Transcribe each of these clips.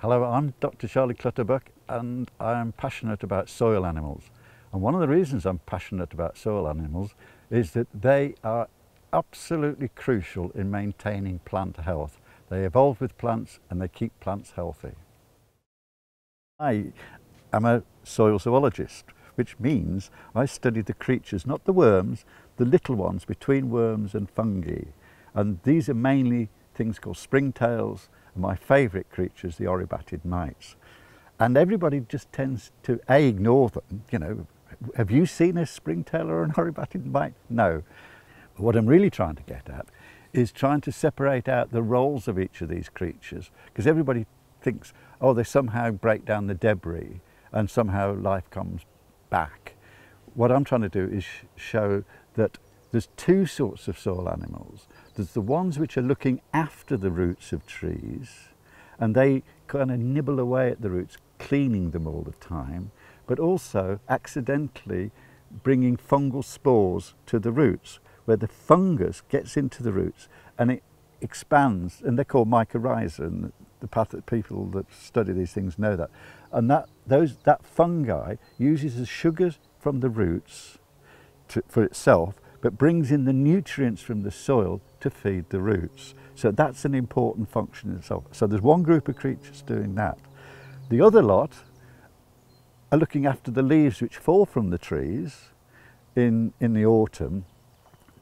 Hello, I'm Dr. Charlie Clutterbuck and I am passionate about soil animals. And one of the reasons I'm passionate about soil animals is that they are absolutely crucial in maintaining plant health. They evolve with plants and they keep plants healthy. I am a soil zoologist, which means I study the creatures, not the worms, the little ones between worms and fungi. And these are mainly things called springtails, my favourite creatures, the Oribatid mites. And everybody just tends to A, ignore them, you know, have you seen a springtail or an Oribatid mite? No. But What I'm really trying to get at is trying to separate out the roles of each of these creatures, because everybody thinks, oh, they somehow break down the debris and somehow life comes back. What I'm trying to do is show that there's two sorts of soil animals. There's the ones which are looking after the roots of trees and they kind of nibble away at the roots, cleaning them all the time, but also accidentally bringing fungal spores to the roots where the fungus gets into the roots and it expands and they're called mycorrhiza and the path that people that study these things know that and that those that fungi uses the sugars from the roots to, for itself but brings in the nutrients from the soil to feed the roots. So that's an important function in itself. So there's one group of creatures doing that. The other lot are looking after the leaves which fall from the trees in, in the autumn.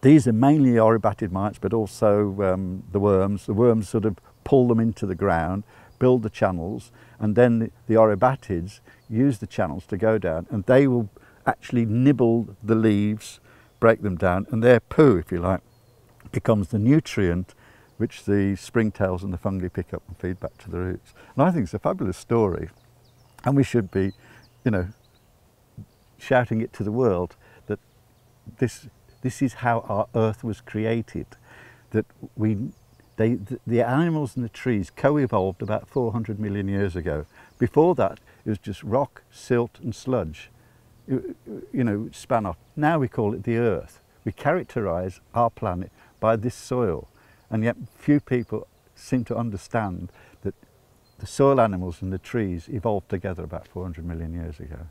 These are mainly oribatid mites, but also um, the worms. The worms sort of pull them into the ground, build the channels, and then the, the oribatids use the channels to go down, and they will actually nibble the leaves break them down, and their poo, if you like, becomes the nutrient which the springtails and the fungi pick up and feed back to the roots. And I think it's a fabulous story, and we should be, you know, shouting it to the world that this, this is how our earth was created, that we, they, the, the animals and the trees co-evolved about 400 million years ago. Before that, it was just rock, silt and sludge you know, span off. Now we call it the earth. We characterize our planet by this soil. And yet few people seem to understand that the soil animals and the trees evolved together about 400 million years ago.